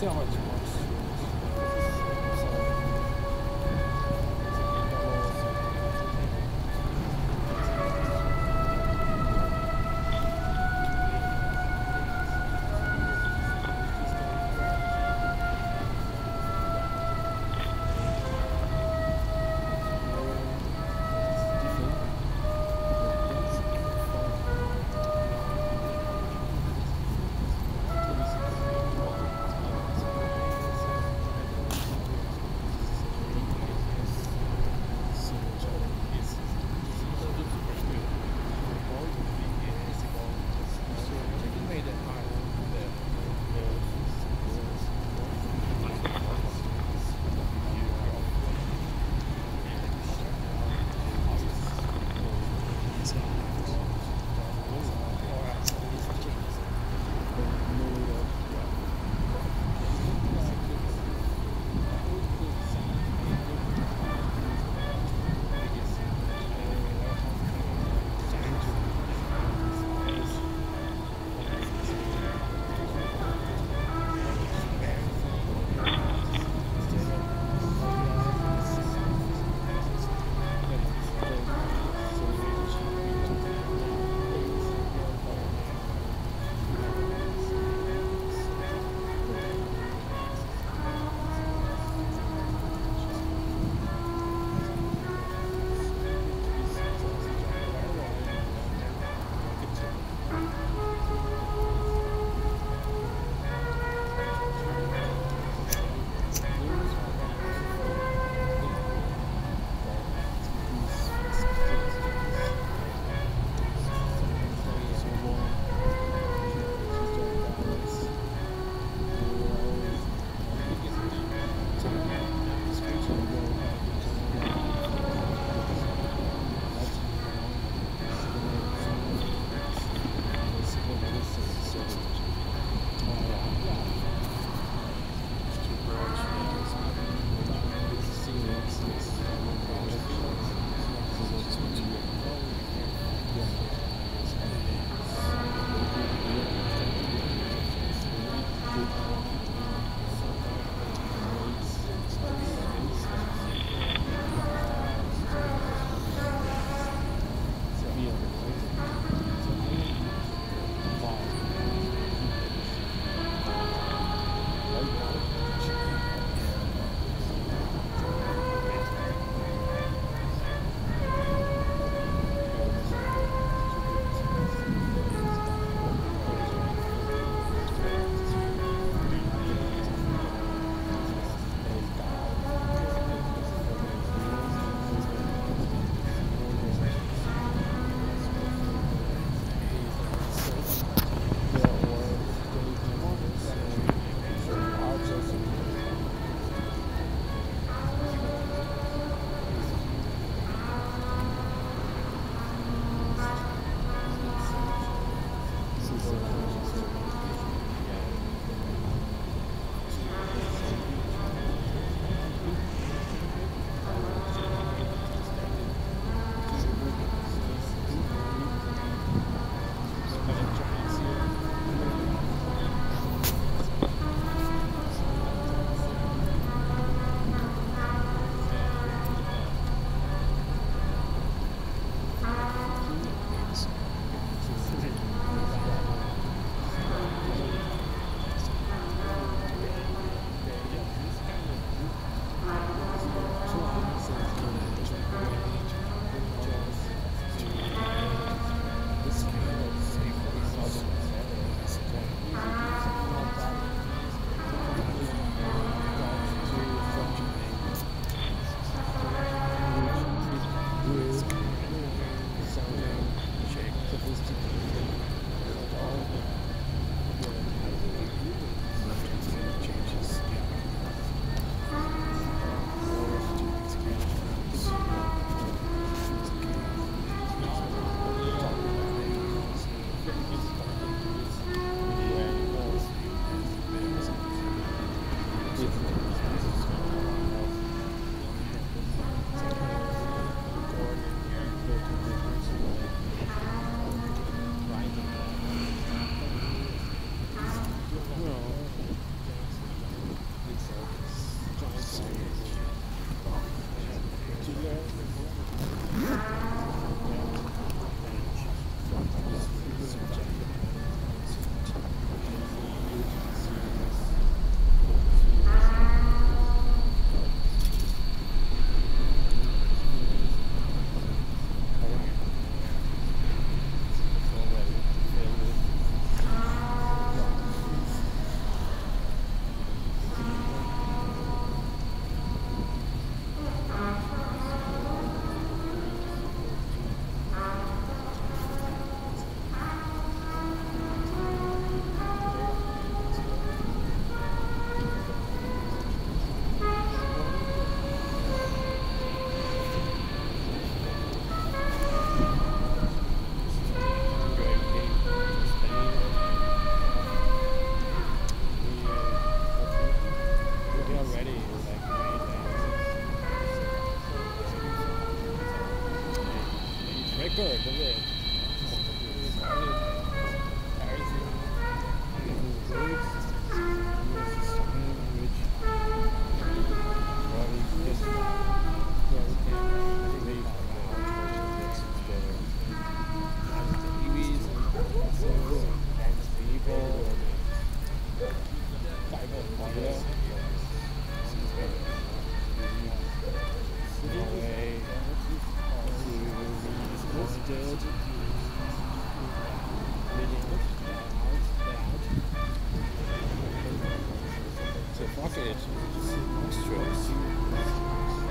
Thank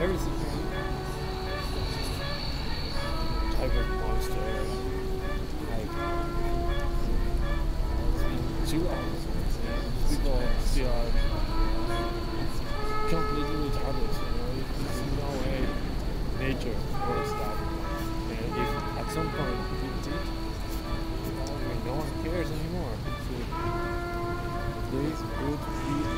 everything. I've been monster. Like two hours. People they completely retarded. You know, there's no way nature works that. And if at some point it did, oh I mean, no one cares anymore. So would be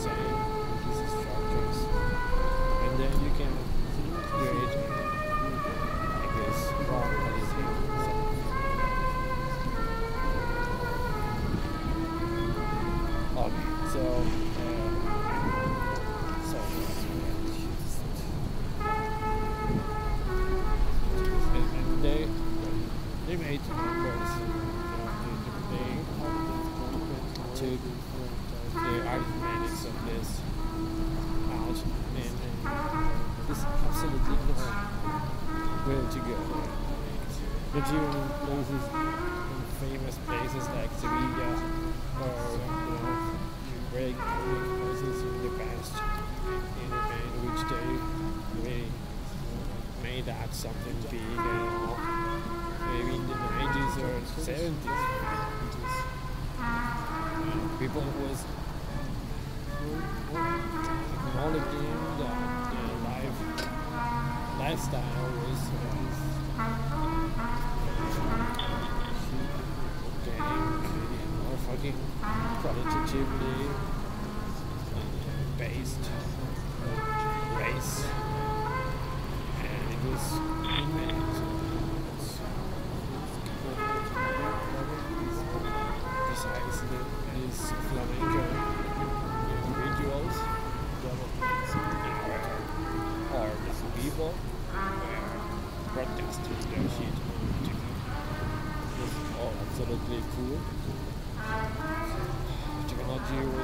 Awesome.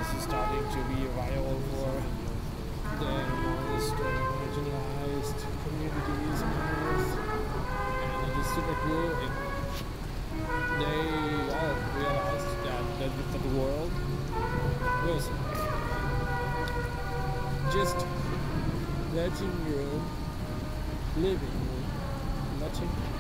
Technology was starting to be viable for the most marginalized communities on earth. And it is super cool. It, they all realized that, that, that the world was just letting you living letting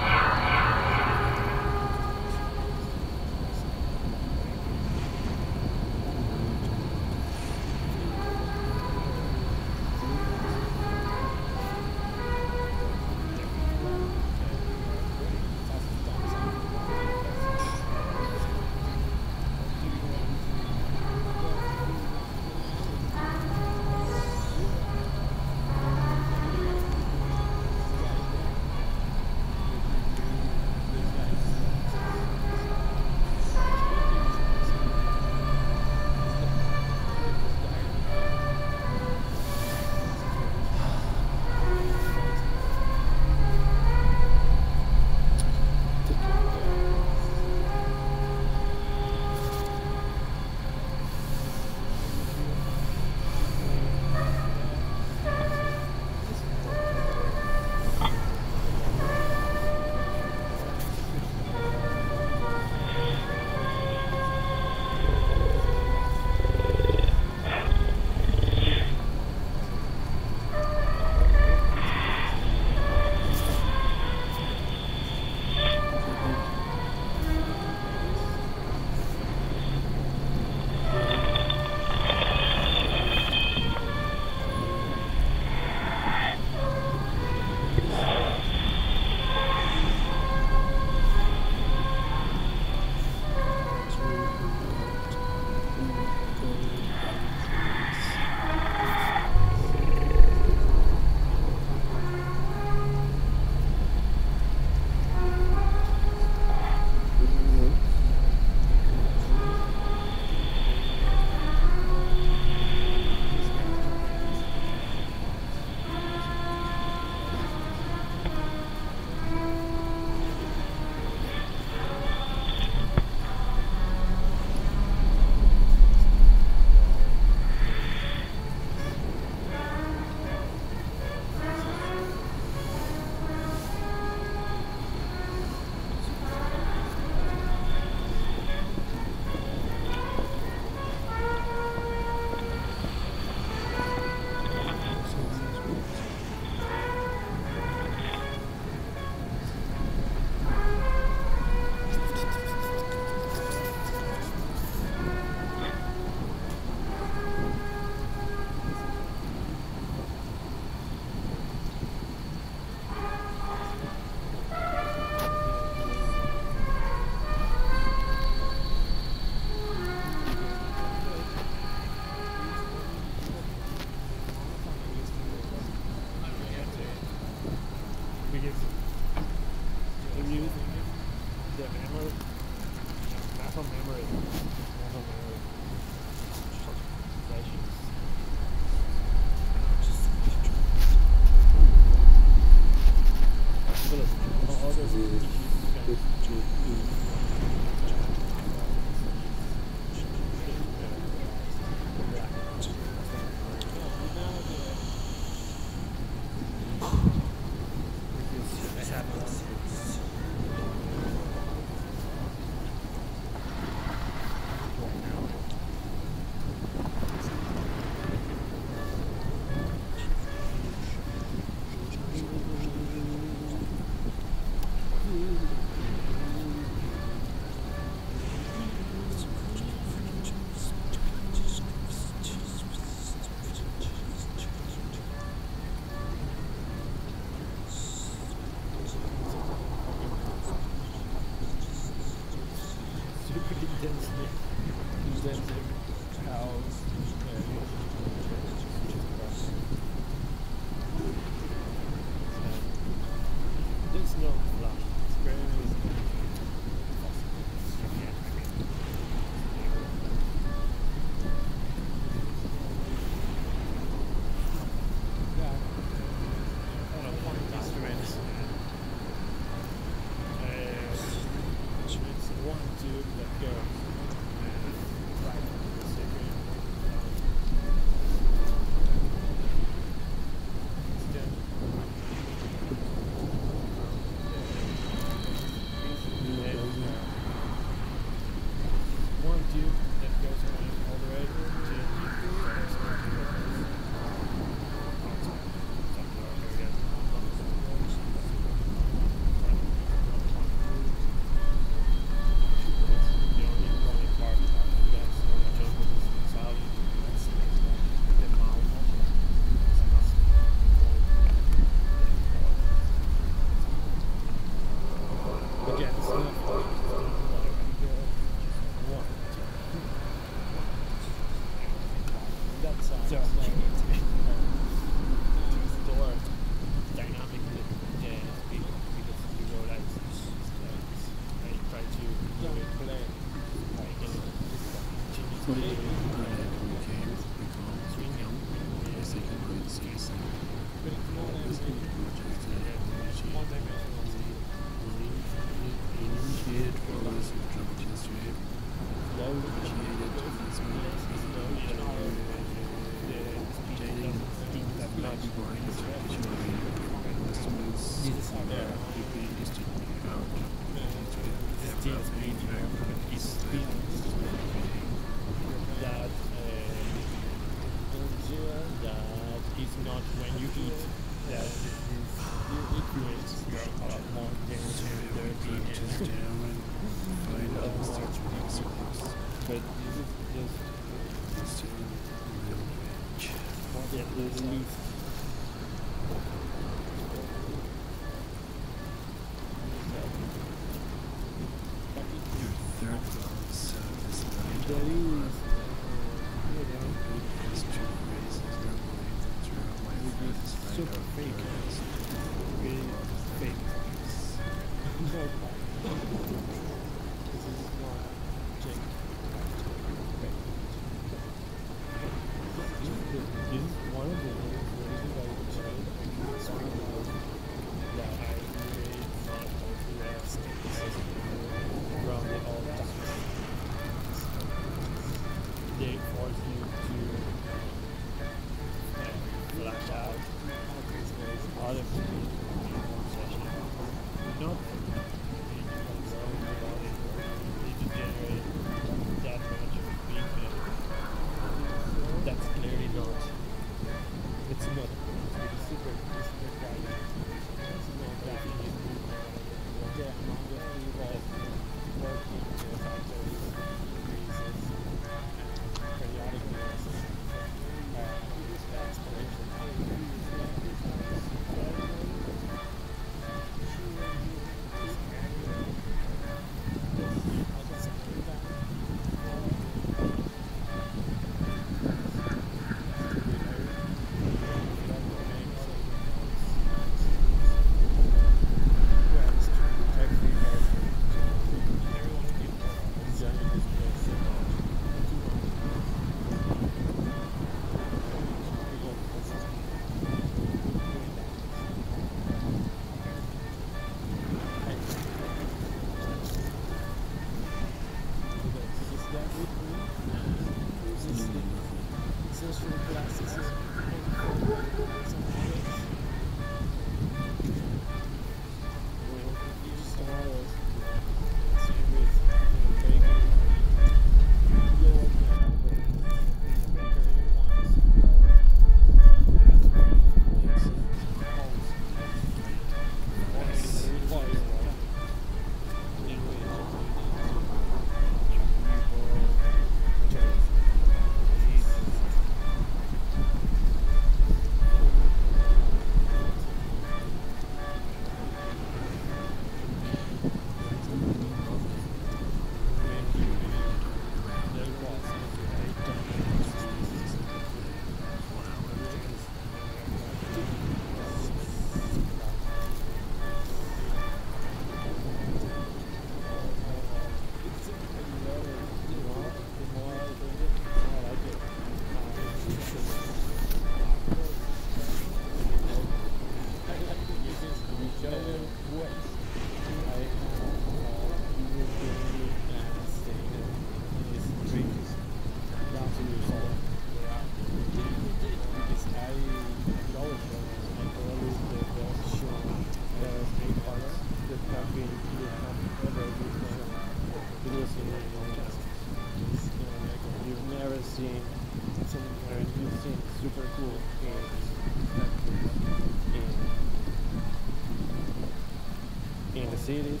cities.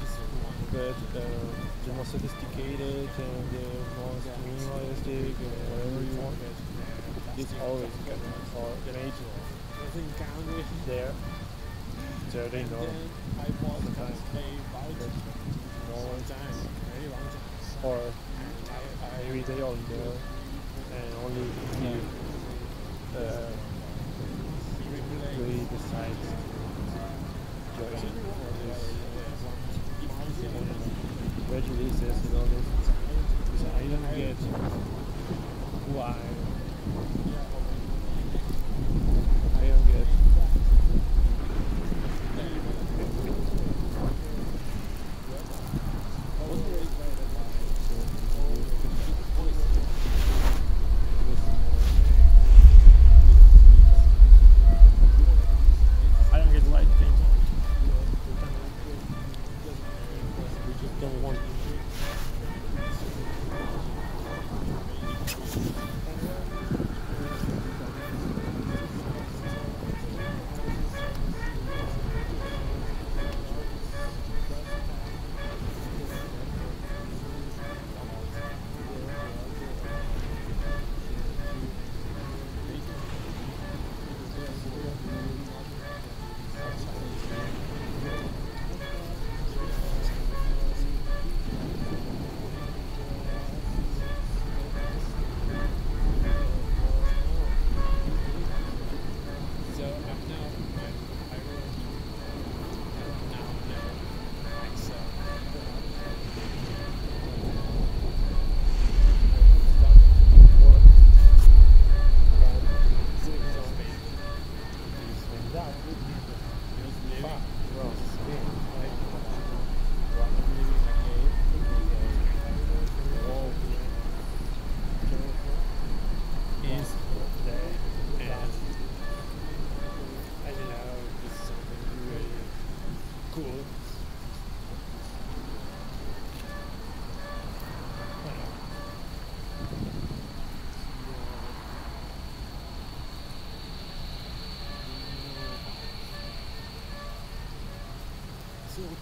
This that uh, the sophisticated and the minimalistic and whatever you want. It's always good for the nature. There, there they know.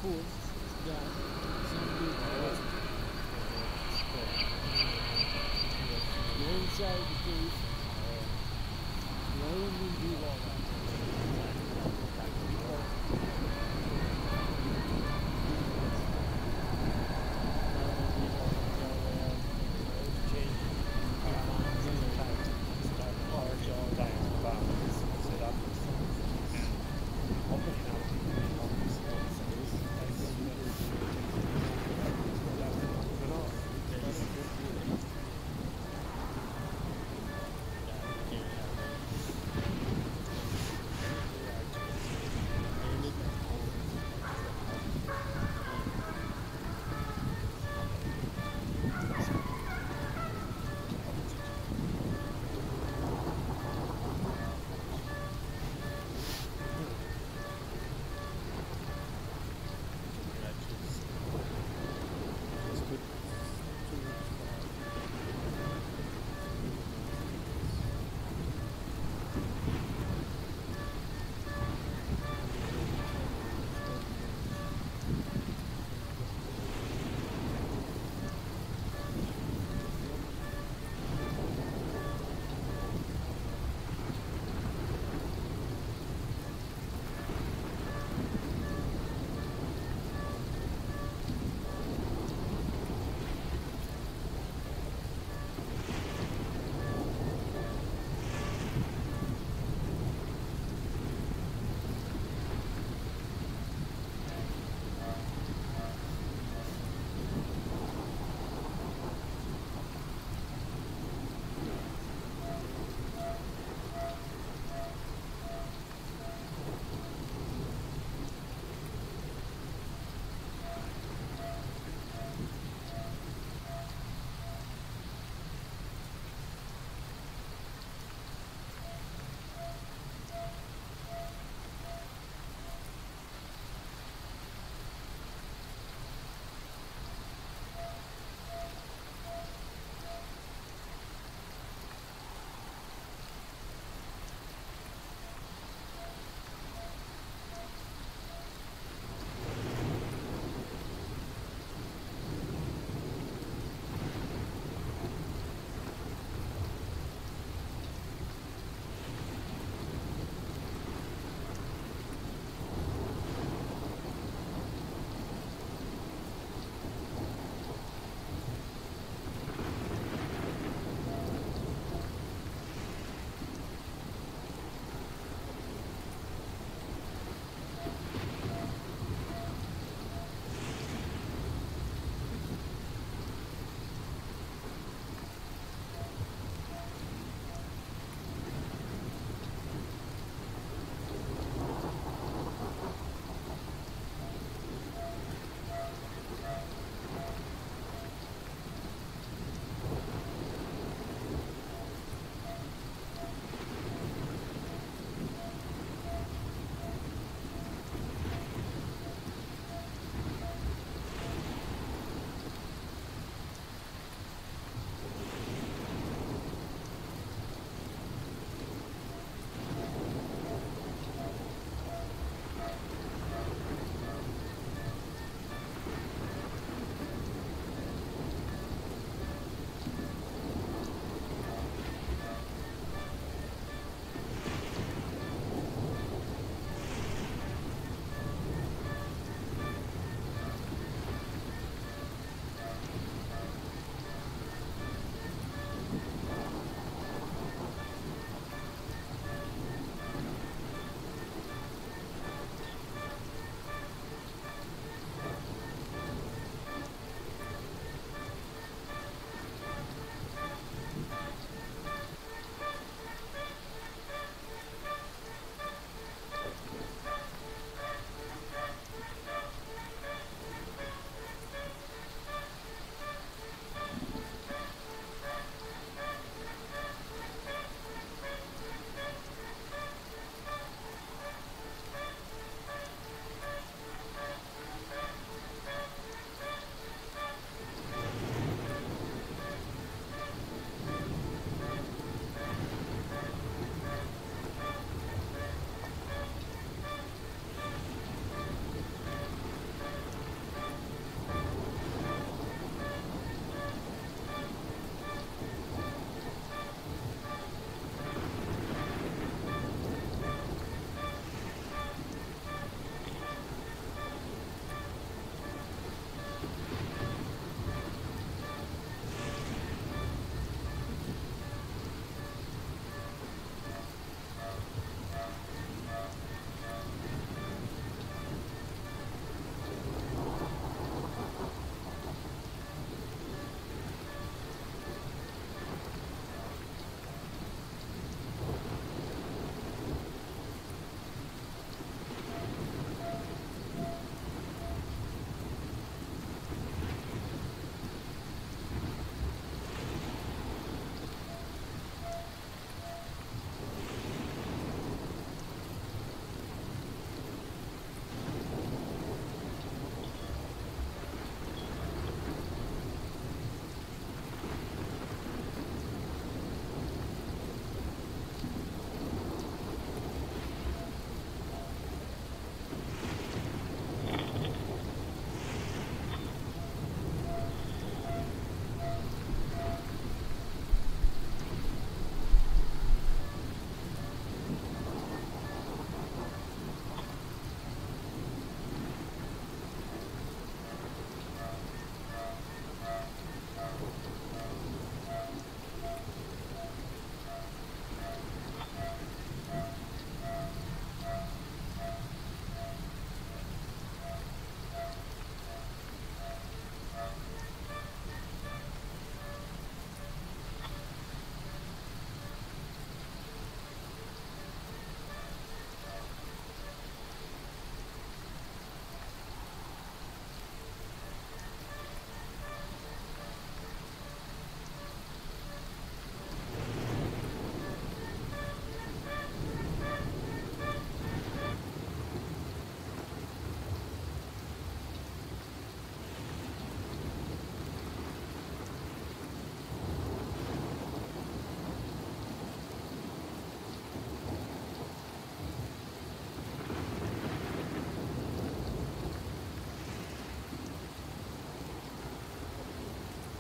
tipo,